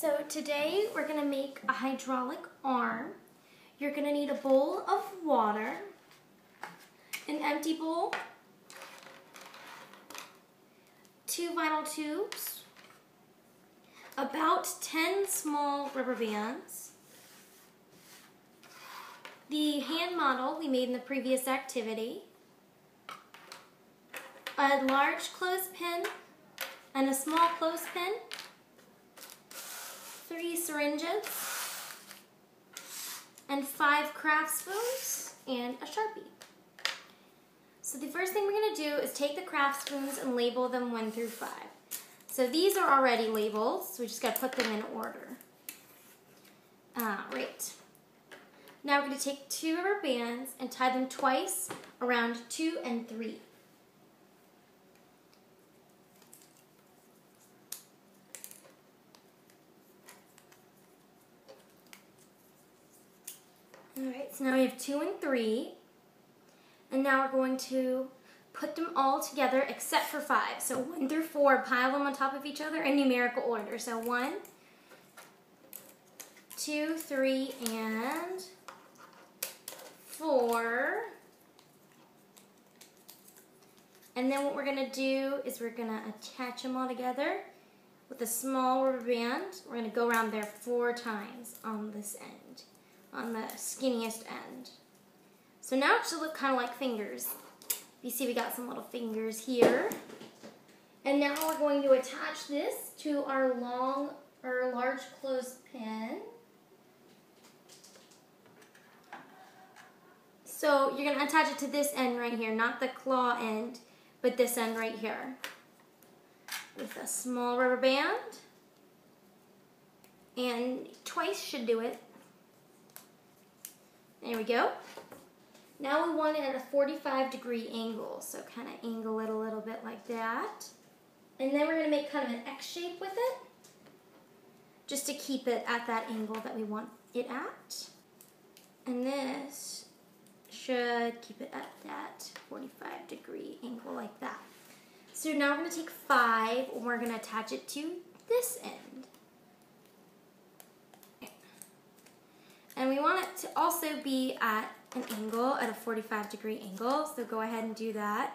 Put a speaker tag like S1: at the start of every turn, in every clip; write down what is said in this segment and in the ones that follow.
S1: So today we're going to make a hydraulic arm. You're going to need a bowl of water, an empty bowl, two vinyl tubes, about 10 small rubber bands, the hand model we made in the previous activity, a large clothespin and a small clothespin, three syringes, and five craft spoons, and a Sharpie. So the first thing we're going to do is take the craft spoons and label them 1 through 5. So these are already labeled, so we just got to put them in order. Ah, Alright. Now we're going to take two of our bands and tie them twice around 2 and 3. Alright, so now we have 2 and 3. And now we're going to put them all together except for 5. So 1 through 4, pile them on top of each other in numerical order. So one, two, three, and 4. And then what we're going to do is we're going to attach them all together with a small rubber band. We're going to go around there four times on this end, on the skinniest end. So now it should look kind of like fingers. You see we got some little fingers here. And now we're going to attach this to our long or large clothespin. So you're going to attach it to this end right here, not the claw end, but this end right here. With a small rubber band. And twice should do it. There we go. Now we want it at a 45 degree angle, so kind of angle it a little bit like that. And then we're going to make kind of an X shape with it, just to keep it at that angle that we want it at. And this should keep it at that 45 degree angle like that. So now we're going to take five and we're going to attach it to this end. And we want it to also be at an angle, at a 45 degree angle. So go ahead and do that.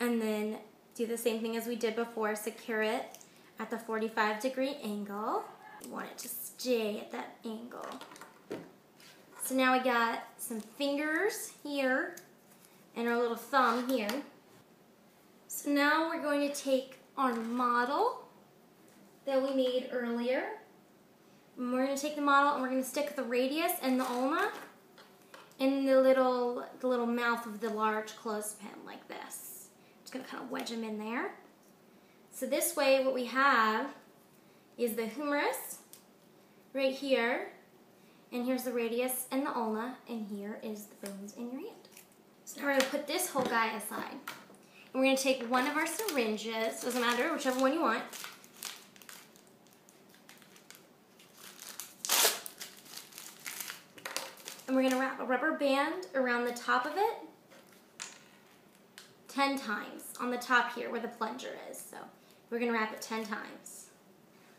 S1: And then do the same thing as we did before, secure it at the 45 degree angle. We want it to stay at that angle. So now we got some fingers here and our little thumb here. So now we're going to take our model that we made earlier. We're going to take the model and we're going to stick the radius and the ulna in the little, the little mouth of the large clothespin like this. Just going to kind of wedge them in there. So this way what we have is the humerus right here and here's the radius and the ulna, and here is the bones in your hand. So now we're going to put this whole guy aside. And we're going to take one of our syringes, doesn't matter, whichever one you want. And we're going to wrap a rubber band around the top of it 10 times on the top here where the plunger is. So we're going to wrap it 10 times.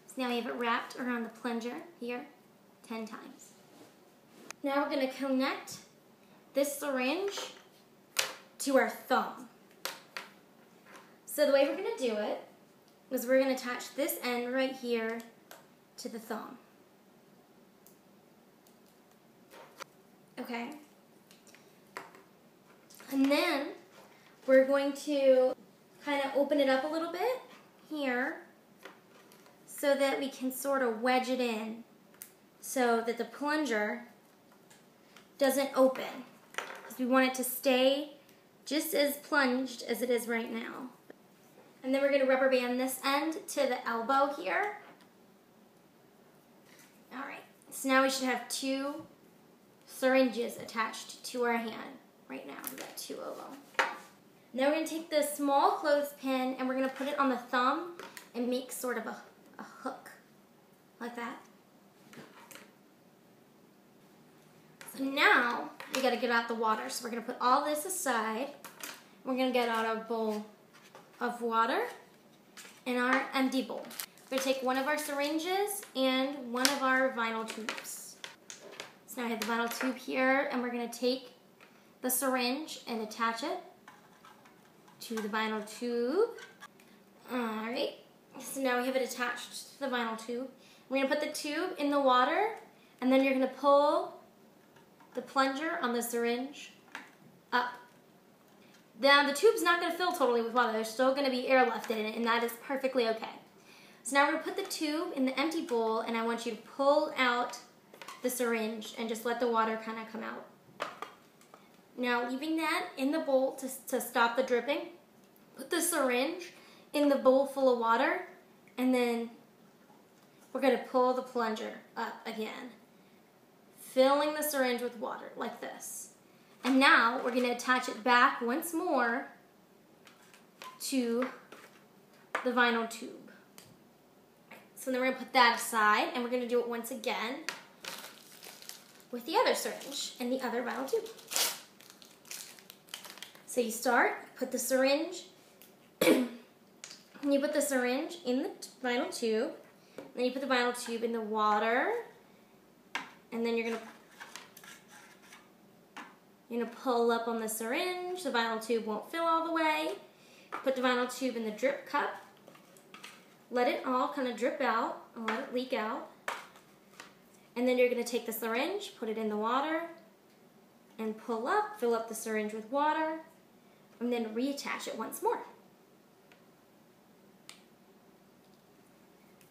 S1: So now we have it wrapped around the plunger here 10 times. Now we're going to connect this syringe to our thumb. So the way we're going to do it is we're going to attach this end right here to the thumb. Okay? And then we're going to kind of open it up a little bit here so that we can sort of wedge it in so that the plunger doesn't open because we want it to stay just as plunged as it is right now. And then we're going to rubber band this end to the elbow here. Alright, so now we should have two syringes attached to our hand right now. We've got two of them. Now we're to take this small clothespin and we're going to put it on the thumb and make sort of a, a hook like that. So now we got to get out the water. So we're going to put all this aside. We're going to get out our bowl of water and our empty bowl. We're gonna take one of our syringes and one of our vinyl tubes. So now I have the vinyl tube here and we're gonna take the syringe and attach it to the vinyl tube. All right, so now we have it attached to the vinyl tube. We're gonna put the tube in the water and then you're gonna pull the plunger on the syringe up. Now the tube's not gonna fill totally with water. There's still gonna be air left in it and that is perfectly okay. So now we're gonna put the tube in the empty bowl and I want you to pull out the syringe and just let the water kind of come out. Now leaving that in the bowl to, to stop the dripping, put the syringe in the bowl full of water and then we're gonna pull the plunger up again, filling the syringe with water like this. And now we're gonna attach it back once more to the vinyl tube. So then we're gonna put that aside and we're gonna do it once again with the other syringe and the other vinyl tube. So you start, put the syringe, you put the syringe in the vinyl tube, then you put the vinyl tube in the water, and then you're gonna you're gonna pull up on the syringe. The vinyl tube won't fill all the way. Put the vinyl tube in the drip cup. Let it all kind of drip out and let it leak out. And then you're gonna take the syringe, put it in the water, and pull up, fill up the syringe with water, and then reattach it once more.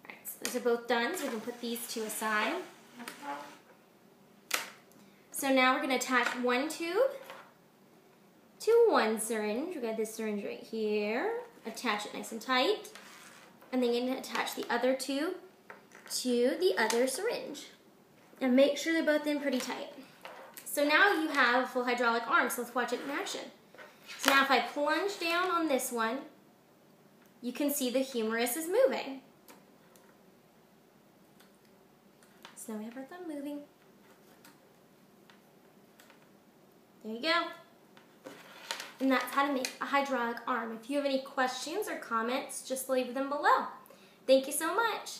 S1: Alright, so those are both done, so we can put these two aside. So now we're going to attach one tube to one syringe. We've got this syringe right here. Attach it nice and tight. And then you're going to attach the other tube to the other syringe. And make sure they're both in pretty tight. So now you have a full hydraulic arm, so let's watch it in action. So now if I plunge down on this one, you can see the humerus is moving. So now we have our thumb moving. There you go. And that's how to make a hydraulic arm. If you have any questions or comments, just leave them below. Thank you so much.